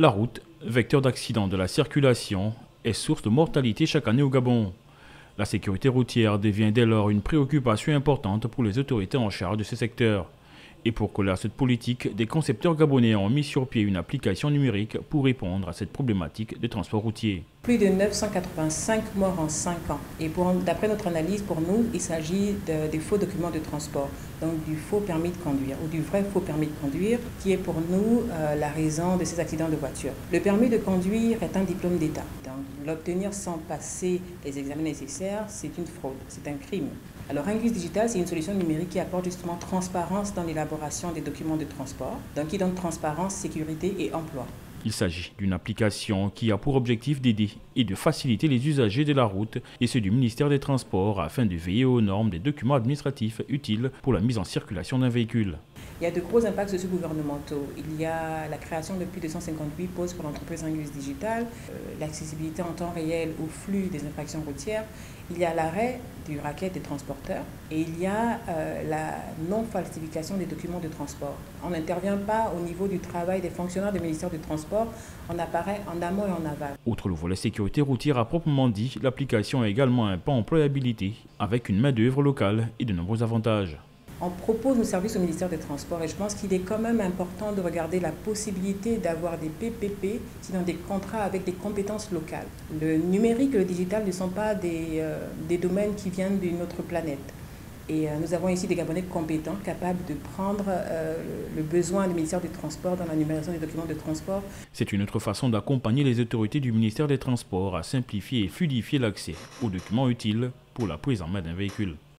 La route, vecteur d'accidents de la circulation, est source de mortalité chaque année au Gabon. La sécurité routière devient dès lors une préoccupation importante pour les autorités en charge de ce secteur. Et pour coller à cette politique, des concepteurs gabonais ont mis sur pied une application numérique pour répondre à cette problématique de transport routier. Plus de 985 morts en 5 ans. Et d'après notre analyse, pour nous, il s'agit de, des faux documents de transport, donc du faux permis de conduire ou du vrai faux permis de conduire, qui est pour nous euh, la raison de ces accidents de voiture. Le permis de conduire est un diplôme d'État. L'obtenir sans passer les examens nécessaires, c'est une fraude, c'est un crime. Alors Ingus Digital, c'est une solution numérique qui apporte justement transparence dans l'élaboration des documents de transport, donc qui donne transparence, sécurité et emploi. Il s'agit d'une application qui a pour objectif d'aider et de faciliter les usagers de la route et ceux du ministère des Transports afin de veiller aux normes des documents administratifs utiles pour la mise en circulation d'un véhicule. Il y a de gros impacts socio-gouvernementaux. Il y a la création de plus de 158 postes pour l'entreprise Ingus Digital, euh, l'accessibilité en temps réel au flux des infractions routières, il y a l'arrêt du racket des transporteurs et il y a euh, la non-falsification des documents de transport. On n'intervient pas au niveau du travail des fonctionnaires du ministère du Transport, on apparaît en amont et en aval. Outre le volet sécurité routière à proprement dit, l'application a également un pan employabilité avec une main-d'œuvre locale et de nombreux avantages on propose nos services au ministère des Transports et je pense qu'il est quand même important de regarder la possibilité d'avoir des PPP ont des contrats avec des compétences locales. Le numérique et le digital ne sont pas des, euh, des domaines qui viennent d'une autre planète. Et euh, nous avons ici des Gabonais compétents, capables de prendre euh, le besoin du ministère des Transports dans la numérisation des documents de transport. C'est une autre façon d'accompagner les autorités du ministère des Transports à simplifier et fluidifier l'accès aux documents utiles pour la prise en main d'un véhicule.